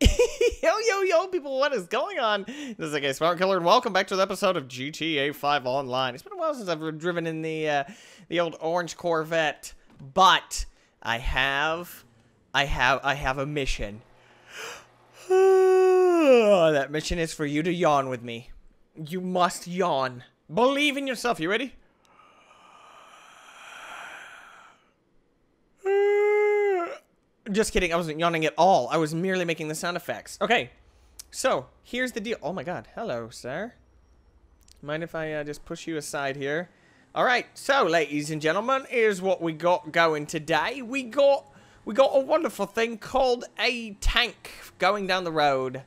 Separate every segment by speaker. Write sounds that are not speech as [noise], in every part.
Speaker 1: [laughs] yo, yo, yo, people, what is going on? This is a Smart Killer, and welcome back to the episode of GTA 5 Online. It's been a while since I've driven in the, uh, the old orange Corvette, but I have, I have, I have a mission. [sighs] that mission is for you to yawn with me. You must yawn. Believe in yourself. You ready? Just kidding. I wasn't yawning at all. I was merely making the sound effects. Okay. So, here's the deal. Oh my god. Hello, sir. Mind if I uh, just push you aside here? Alright, so ladies and gentlemen, here's what we got going today. We got we got a wonderful thing called a tank going down the road.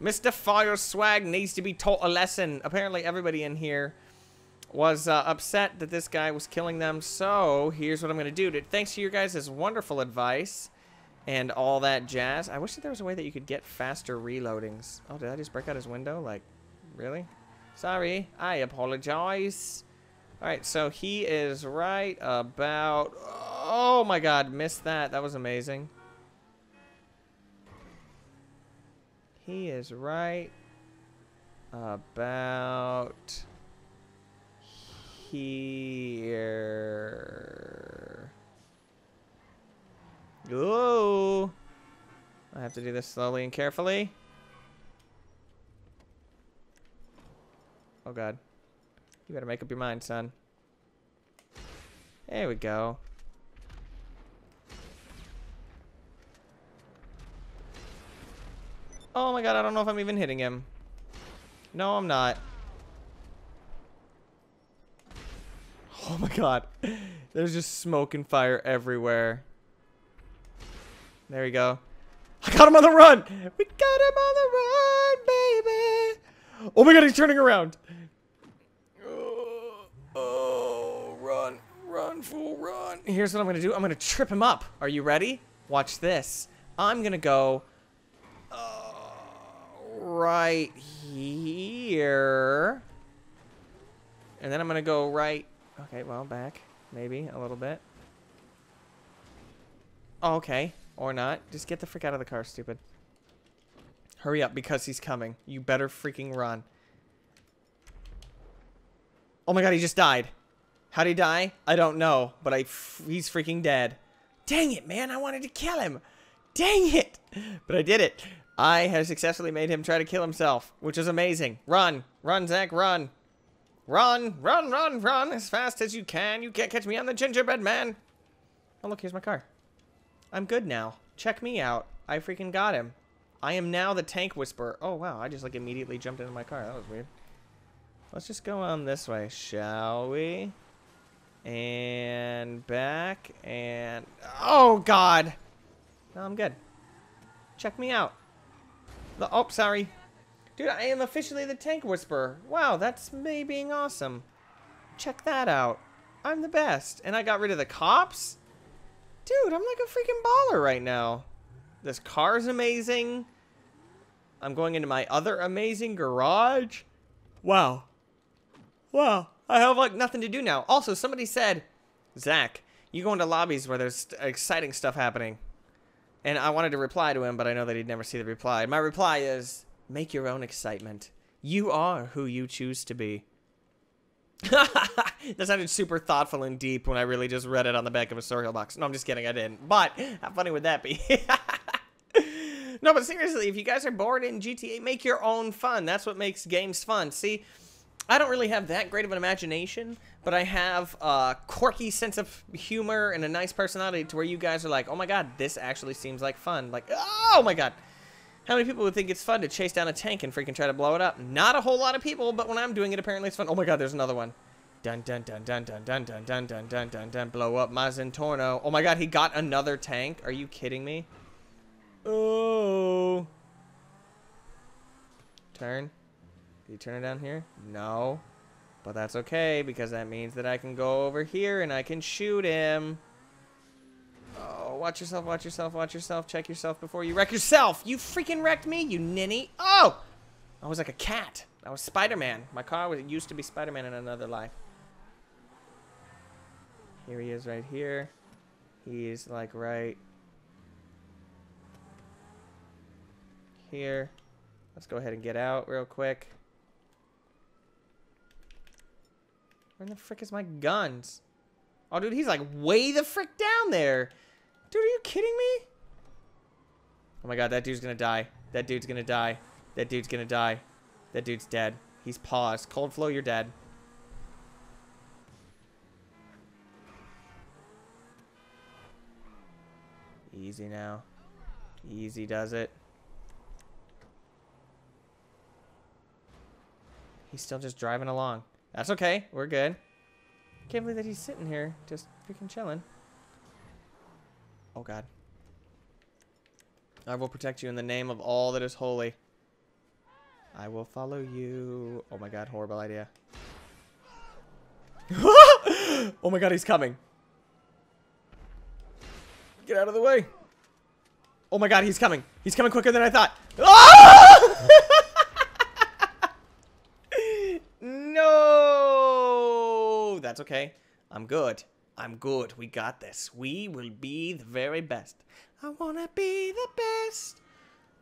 Speaker 1: Mr. Fire Swag needs to be taught a lesson. Apparently everybody in here was uh, upset that this guy was killing them. So here's what I'm going to do. Thanks to your guys' wonderful advice and all that jazz. I wish that there was a way that you could get faster reloadings. Oh, did I just break out his window? Like, really? Sorry, I apologize. Alright, so he is right about... Oh my god, missed that. That was amazing. He is right about here. Ooh. I have to do this slowly and carefully. Oh god. You better make up your mind, son. There we go. Oh my god, I don't know if I'm even hitting him. No, I'm not. Oh my god. There's just smoke and fire everywhere. There we go. I got him on the run! We got him on the run, baby! Oh my god, he's turning around! Oh, oh, run, run, fool, run. Here's what I'm gonna do. I'm gonna trip him up. Are you ready? Watch this. I'm gonna go uh, right here. And then I'm gonna go right... Okay, well, back. Maybe, a little bit. Oh, okay. Or not. Just get the frick out of the car, stupid. Hurry up, because he's coming. You better freaking run. Oh my god, he just died. How'd he die? I don't know, but I he's freaking dead. Dang it, man, I wanted to kill him. Dang it. But I did it. I have successfully made him try to kill himself, which is amazing. Run. Run, Zach, run. Run, run, run, run as fast as you can. You can't catch me on the gingerbread man. Oh, look, here's my car. I'm good now. Check me out. I freaking got him. I am now the tank whisperer. Oh, wow. I just, like, immediately jumped into my car. That was weird. Let's just go on this way, shall we? And back. And... Oh, God. No, I'm good. Check me out. The, oh, sorry. Dude, I am officially the tank whisperer. Wow, that's me being awesome. Check that out. I'm the best. And I got rid of the cops? Dude, I'm like a freaking baller right now. This car's amazing. I'm going into my other amazing garage. Wow. Wow. I have like nothing to do now. Also, somebody said, Zach, you go into lobbies where there's exciting stuff happening. And I wanted to reply to him, but I know that he'd never see the reply. My reply is, make your own excitement. You are who you choose to be. [laughs] that sounded super thoughtful and deep when I really just read it on the back of a cereal box. No, I'm just kidding. I didn't. But how funny would that be? [laughs] no, but seriously, if you guys are bored in GTA, make your own fun. That's what makes games fun. See, I don't really have that great of an imagination, but I have a quirky sense of humor and a nice personality to where you guys are like, oh my god, this actually seems like fun. Like, oh my god. How many people would think it's fun to chase down a tank and freaking try to blow it up? Not a whole lot of people, but when I'm doing it, apparently it's fun. Oh my god, there's another one. Dun dun dun dun dun dun dun dun dun dun dun dun. Blow up my Zentorno. Oh my god, he got another tank. Are you kidding me? Oh. Turn. Did you turn it down here? No. But that's okay, because that means that I can go over here and I can shoot him. Watch yourself, watch yourself, watch yourself. Check yourself before you wreck yourself. You freaking wrecked me, you ninny. Oh! I was like a cat. I was Spider-Man. My car was used to be Spider-Man in another life. Here he is right here. He's like right here. Let's go ahead and get out real quick. Where in the frick is my guns? Oh, dude, he's like way the frick down there. Dude, are you kidding me? Oh my god, that dude's gonna die. That dude's gonna die. That dude's gonna die. That dude's dead. He's paused. Cold flow, you're dead. Easy now. Easy does it. He's still just driving along. That's okay. We're good. Can't believe that he's sitting here just freaking chilling. Oh, God. I will protect you in the name of all that is holy. I will follow you. Oh, my God. Horrible idea. [laughs] oh, my God. He's coming. Get out of the way. Oh, my God. He's coming. He's coming quicker than I thought. [laughs] No! That's okay. I'm good. I'm good. We got this. We will be the very best. I wanna be the best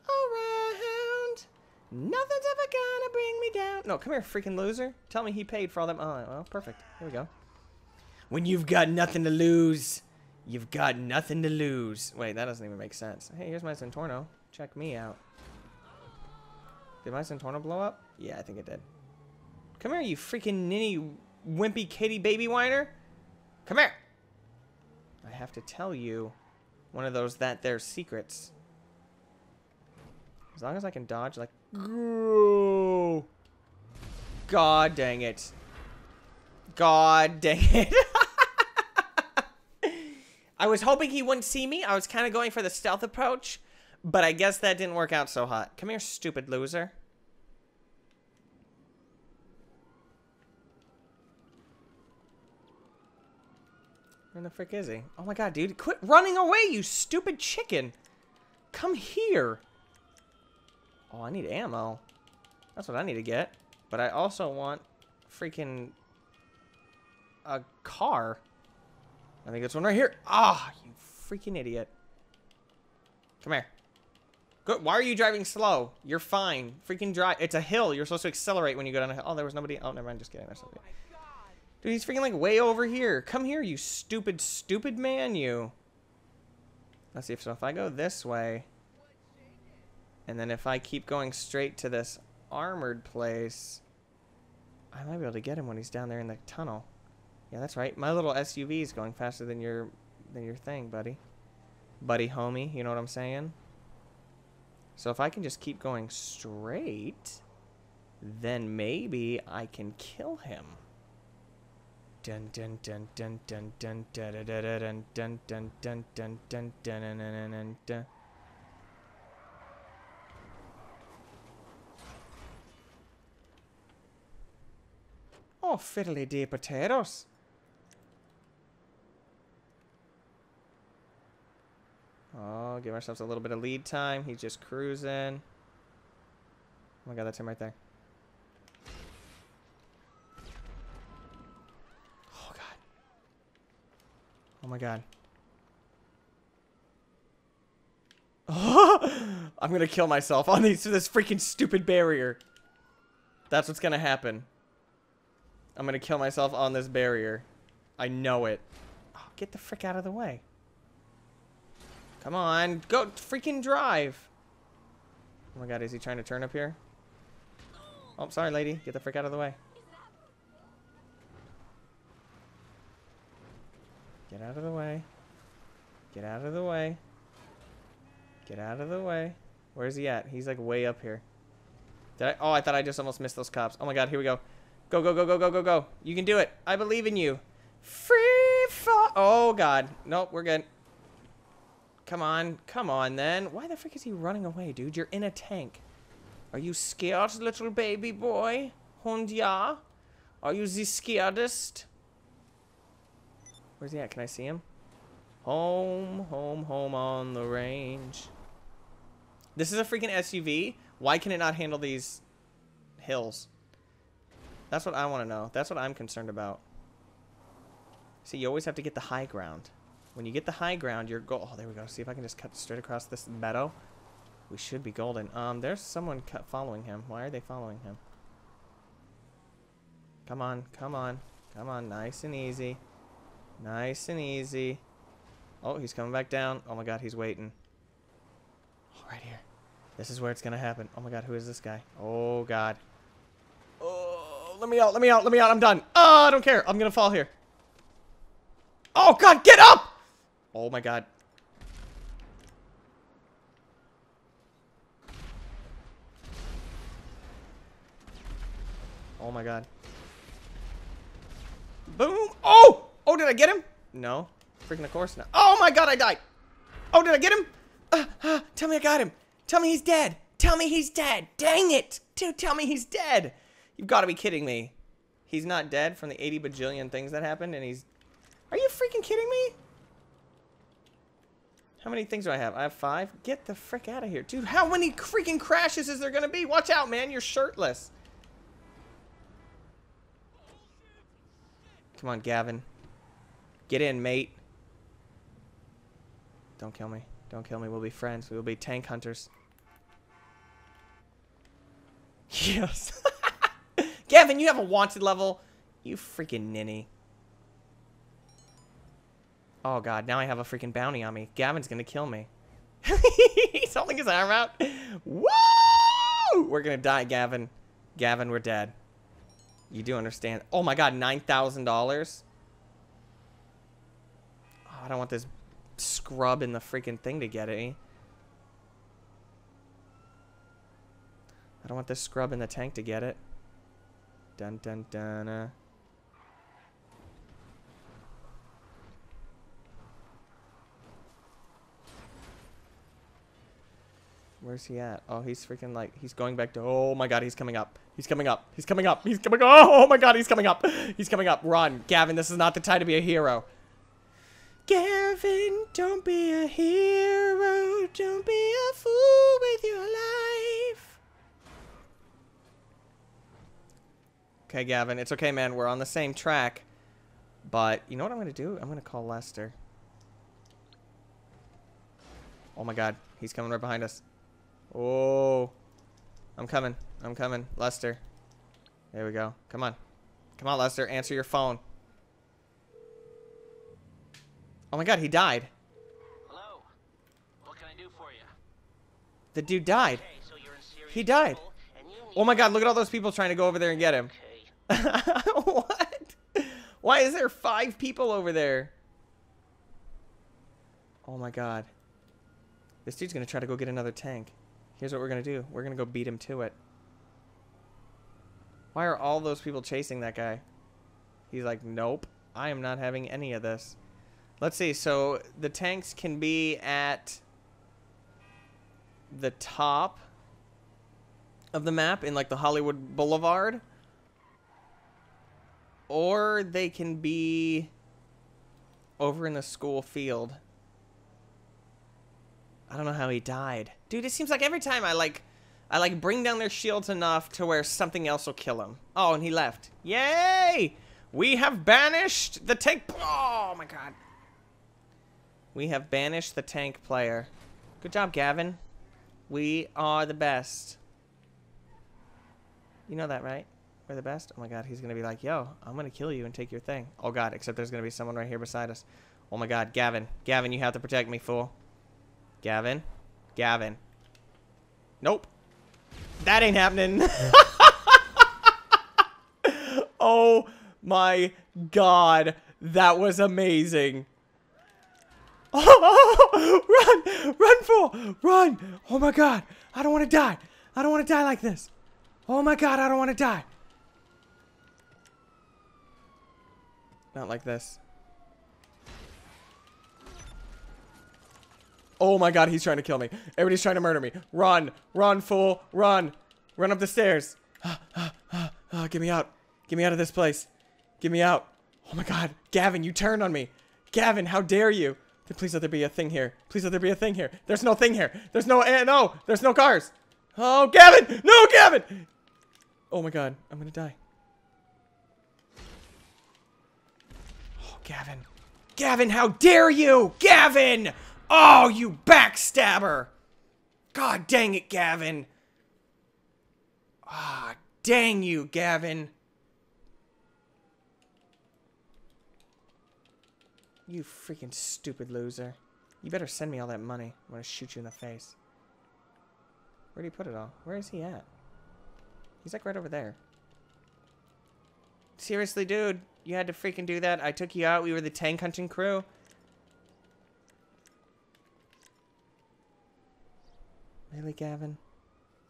Speaker 1: around. Nothing's ever gonna bring me down. No, come here, freaking loser. Tell me he paid for all them. Oh, well, perfect. Here we go. When you've got nothing to lose, you've got nothing to lose. Wait, that doesn't even make sense. Hey, here's my Zentorno. Check me out. Did my Zentorno blow up? Yeah, I think it did. Come here, you freaking ninny wimpy kitty baby whiner. Come here. I have to tell you one of those that there secrets. As long as I can dodge, like, go. God dang it. God dang it. [laughs] I was hoping he wouldn't see me. I was kind of going for the stealth approach, but I guess that didn't work out so hot. Come here, stupid loser. Where the frick is he? Oh my god, dude. Quit running away, you stupid chicken. Come here. Oh, I need ammo. That's what I need to get. But I also want freaking a car. I think that's one right here. Ah, you freaking idiot. Come here. Good. Why are you driving slow? You're fine. Freaking drive. It's a hill. You're supposed to accelerate when you go down a hill. Oh, there was nobody. Oh, never mind. Just kidding. There's somebody. Dude, he's freaking like way over here. Come here, you stupid, stupid man, you. Let's see if so. If I go this way, and then if I keep going straight to this armored place, I might be able to get him when he's down there in the tunnel. Yeah, that's right. My little SUV is going faster than your than your thing, buddy. Buddy homie, you know what I'm saying? So if I can just keep going straight, then maybe I can kill him. Oh, fiddly dee potatoes. Oh, give ourselves a little bit of lead time. He's just cruising. Oh my god, that's him right there. Oh god. Oh my god. [laughs] I'm gonna kill myself on these this freaking stupid barrier. That's what's gonna happen. I'm gonna kill myself on this barrier. I know it. Oh, get the frick out of the way. Come on, go freaking drive. Oh my god, is he trying to turn up here? Oh, sorry, lady. Get the frick out of the way. Get out of the way. Get out of the way. Get out of the way. Where's he at? He's like way up here. Did I? Oh, I thought I just almost missed those cops. Oh my god, here we go. Go, go, go, go, go, go, go. You can do it. I believe in you. Free fall. Oh god. Nope, we're good. Come on. Come on, then. Why the frick is he running away, dude? You're in a tank. Are you scared, little baby boy? Hondia? Are you the scaredest? Where's he at? Can I see him? Home, home, home on the range. This is a freaking SUV. Why can it not handle these hills? That's what I want to know. That's what I'm concerned about. See, you always have to get the high ground. When you get the high ground, your goal... Oh, there we go. See if I can just cut straight across this meadow. We should be golden. Um, there's someone following him. Why are they following him? Come on, come on, come on. Nice and easy. Nice and easy. Oh, he's coming back down. Oh my god, he's waiting. Oh, right here. This is where it's gonna happen. Oh my god, who is this guy? Oh god. Oh, let me out, let me out, let me out. I'm done. Oh, I don't care. I'm gonna fall here. Oh god, get up! Oh my god. Oh my god. Boom! Oh! Oh, did I get him? No. Freaking of course not. Oh my god, I died! Oh, did I get him? Uh, uh, tell me I got him. Tell me he's dead. Tell me he's dead. Dang it! Dude, tell me he's dead. You've got to be kidding me. He's not dead from the 80 bajillion things that happened and he's... Are you freaking kidding me? How many things do I have? I have five? Get the frick out of here. Dude, how many freaking crashes is there going to be? Watch out, man. You're shirtless. Come on, Gavin. Get in, mate. Don't kill me. Don't kill me. We'll be friends. We will be tank hunters. [laughs] Yes. [laughs] Gavin, you have a wanted level. You freaking ninny. Oh god, now I have a freaking bounty on me. Gavin's gonna kill me. [laughs] He's holding his arm out. Woo! We're gonna die, Gavin. Gavin, we're dead. You do understand. Oh my god, $9,000? I don't want this scrub in the freaking thing to get it. I don't want this scrub in the tank to get it. Dun dun dun. Uh. Where's he at? Oh, he's freaking like, he's going back to, oh my god, he's coming up. He's coming up. He's coming up. He's coming, oh, oh my god, he's coming up. He's coming up. Run. Gavin, this is not the time to be a hero. Gavin, don't be a hero. Don't be a fool with your life. Okay, Gavin, it's okay, man. We're on the same track. But, you know what I'm going to do? I'm going to call Lester. Oh my god, he's coming right behind us. Oh. I'm coming. I'm coming. Lester. There we go. Come on. Come on, Lester. Answer your phone. Oh my god, he died.
Speaker 2: Hello. What can I do for you?
Speaker 1: The dude died.
Speaker 2: Okay, so
Speaker 1: he died. Oh my god, look at all those people trying to go over there and get him.
Speaker 2: Okay. [laughs]
Speaker 1: what? Why is there five people over there? Oh my god. This dude's gonna try to go get another tank. Here's what we're going to do. We're going to go beat him to it. Why are all those people chasing that guy? He's like, nope. I am not having any of this. Let's see. So the tanks can be at the top of the map in like the Hollywood Boulevard. Or they can be over in the school field. I don't know how he died. Dude, it seems like every time I like I like bring down their shields enough to where something else will kill him. Oh, and he left. Yay! We have banished the tank Oh my god. We have banished the tank player. Good job, Gavin. We are the best. You know that, right? We're the best? Oh my god, he's gonna be like, yo, I'm gonna kill you and take your thing. Oh god, except there's gonna be someone right here beside us. Oh my god, Gavin. Gavin, you have to protect me, fool. Gavin. Gavin. Nope. That ain't happening. [laughs] oh my god. That was amazing. [laughs] Oh, oh, oh, oh, run! Run, fool! Run! Oh my god. I don't want to die. I don't want to die like this. Oh my god, I don't want to die. Not like this. Oh my god, he's trying to kill me. Everybody's trying to murder me. Run. Run, fool. Run. Run up the stairs. Oh, get me out. Get me out of this place. Get me out. Oh my god. Gavin, you turned on me. Gavin, how dare you? Please let there be a thing here. Please let there be a thing here. There's no thing here. There's no, uh, no, there's no cars. Oh, Gavin! No, Gavin! Oh my god, I'm gonna die. Oh, Gavin. Gavin, how dare you! Gavin! Oh, you backstabber! God dang it, Gavin. Ah, dang you, Gavin. You freaking stupid loser. You better send me all that money. I'm gonna shoot you in the face. Where'd he put it all? Where is he at? He's like right over there. Seriously, dude, you had to freaking do that. I took you out. We were the tank hunting crew. Really, Gavin?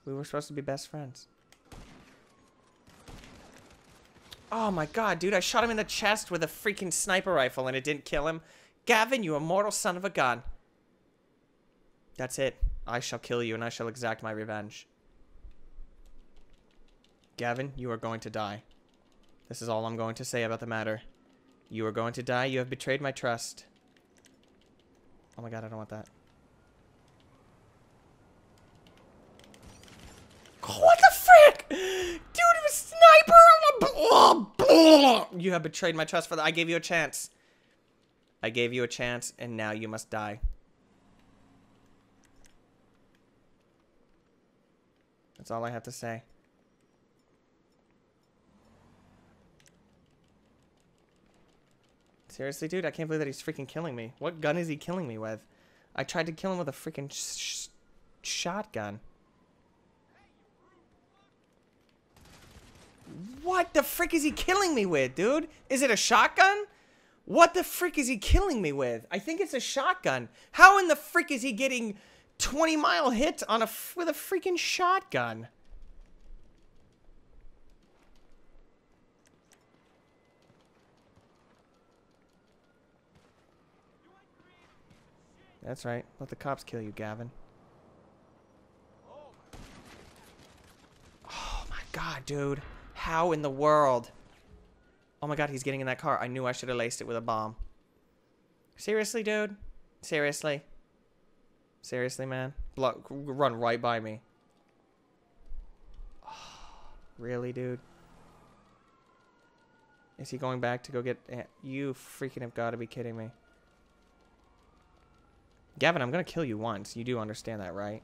Speaker 1: We were supposed to be best friends. Oh my god, dude, I shot him in the chest with a freaking sniper rifle and it didn't kill him. Gavin, you immortal son of a gun. That's it. I shall kill you and I shall exact my revenge. Gavin, you are going to die. This is all I'm going to say about the matter. You are going to die. You have betrayed my trust. Oh my god, I don't want that. What the frick? Dude, it was sniper! Oh, you have betrayed my trust for that. I gave you a chance. I gave you a chance, and now you must die. That's all I have to say. Seriously, dude? I can't believe that he's freaking killing me. What gun is he killing me with? I tried to kill him with a freaking sh sh shotgun. What the frick is he killing me with, dude? Is it a shotgun? What the frick is he killing me with? I think it's a shotgun. How in the frick is he getting 20 mile hits on a with a freaking shotgun? That's right. Let the cops kill you, Gavin. Oh my god, dude. How in the world? Oh my god, he's getting in that car. I knew I should have laced it with a bomb. Seriously, dude? Seriously? Seriously, man? Block, run right by me. Oh, [sighs] really, dude? Is he going back to go get... You freaking have got to be kidding me. Gavin, I'm going to kill you once. You do understand that, right?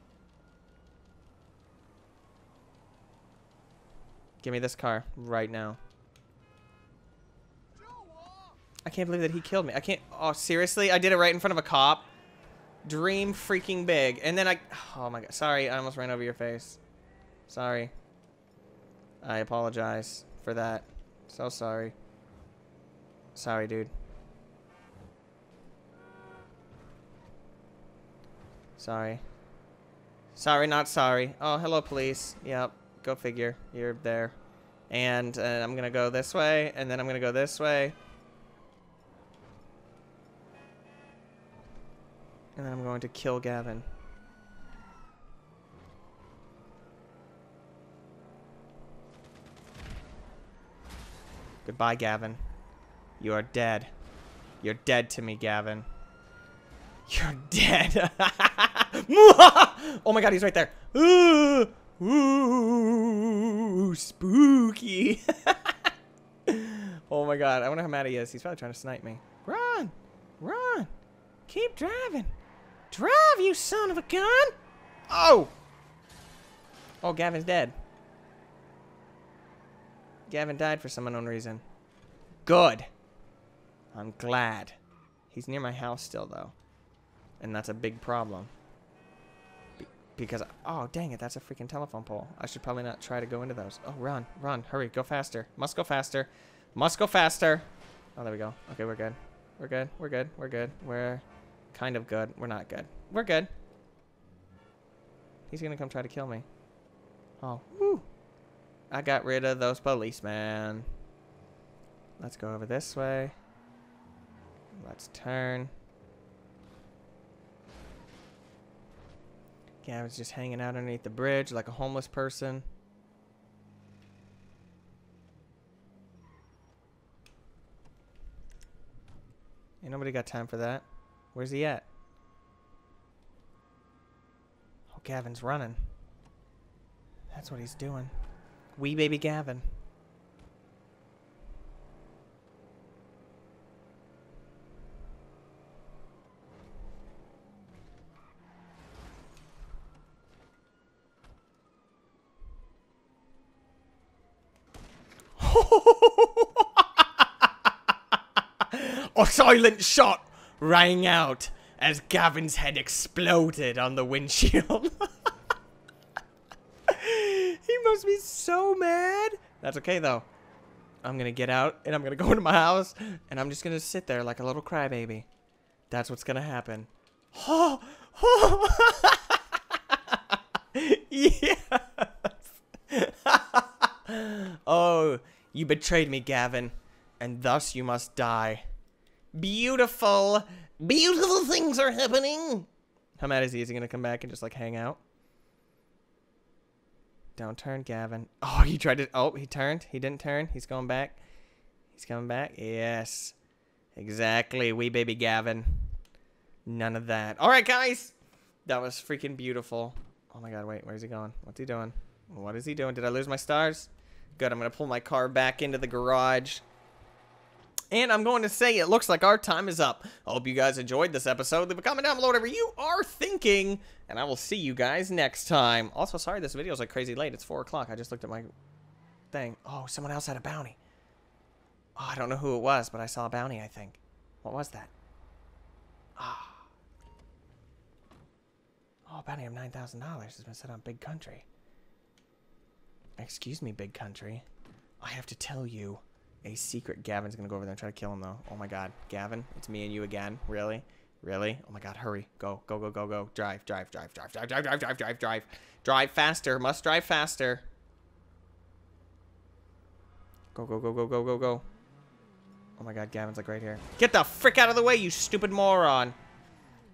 Speaker 1: Give me this car right now. I can't believe that he killed me. I can't... Oh, seriously? I did it right in front of a cop? Dream freaking big. And then I... Oh, my God. Sorry, I almost ran over your face. Sorry. I apologize for that. So sorry. Sorry, dude. Sorry. Sorry, not sorry. Oh, hello, police. Yep, go figure. You're there. And uh, I'm gonna go this way, and then I'm gonna go this way. And then I'm going to kill Gavin. Goodbye, Gavin. You are dead. You're dead to me, Gavin. You're [laughs] dead. [laughs] oh my god, he's right there. Ooh, ooh spooky. [laughs] oh my god, I wonder how mad he is. He's probably trying to snipe me. Run! Run! Keep driving. Drive, you son of a gun! Oh! Oh, Gavin's dead. Gavin died for some unknown reason. Good. I'm glad. He's near my house still, though. And that's a big problem. Be because, oh, dang it, that's a freaking telephone pole. I should probably not try to go into those. Oh, run, run, hurry, go faster. Must go faster. Must go faster. Oh, there we go. Okay, we're good. We're good, we're good, we're good. We're kind of good. We're not good. We're good. He's gonna come try to kill me. Oh, whoo. I got rid of those policemen. Let's go over this way. Let's turn. Yeah, I was just hanging out underneath the bridge like a homeless person. Ain't nobody got time for that. Where's he at? Oh, Gavin's running. That's what he's doing. Wee baby Gavin. A silent shot rang out as Gavin's head exploded on the windshield. [laughs] he must be so mad. That's okay though. I'm gonna get out and I'm gonna go into my house and I'm just gonna sit there like a little crybaby. That's what's gonna happen. [laughs] [laughs] Oh, yes. oh, you betrayed me, Gavin, and thus you must die. Beautiful, beautiful things are happening. How mad is he? Is he gonna come back and just like hang out? Don't turn, Gavin. Oh, he tried to. Oh, he turned. He didn't turn. He's going back. He's coming back. Yes. Exactly. Wee baby Gavin. None of that. All right, guys. That was freaking beautiful. Oh my god, wait. Where's he going? What's he doing? What is he doing? Did I lose my stars? Good. I'm going to pull my car back into the garage. And I'm going to say it looks like our time is up. I hope you guys enjoyed this episode. Leave a comment down below whatever you are thinking. And I will see you guys next time. Also, sorry this video is like crazy late. It's 4 o'clock. I just looked at my thing. Oh, someone else had a bounty. Oh, I don't know who it was, but I saw a bounty, I think. What was that? Ah. Oh, bounty of $9,000 has been set on Big Country. Excuse me, Big Country. I have to tell you a secret. Gavin's gonna go over there and try to kill him, though. Oh my god. Gavin, it's me and you again. Really? Really? Oh my god, hurry. Go, go, go, go, go. Drive, drive, drive, drive, drive, drive, drive, drive, drive, drive. Drive faster. Must drive faster. Go, go, go, go, go, go, go. Oh my god, Gavin's like right here. Get the frick out of the way, you stupid moron.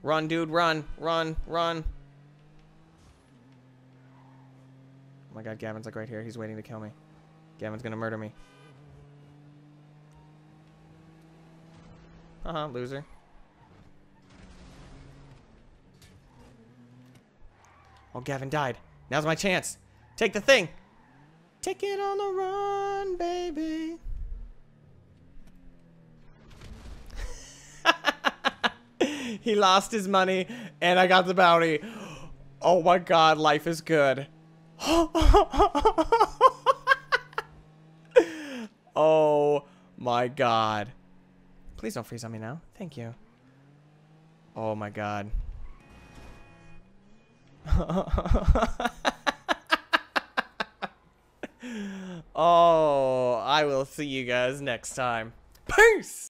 Speaker 1: Run, dude, run, run, run. Oh my god, Gavin's like right here. He's waiting to kill me. Gavin's gonna murder me. Uh-huh, loser. Oh, Gavin died. Now's my chance. Take the thing. Take it on the run, baby. [laughs] he lost his money, and I got the bounty. Oh my god, life is good. [laughs] oh my god. Please don't freeze on me now. Thank you. Oh my god. [laughs] oh, I will see you guys next time. Peace!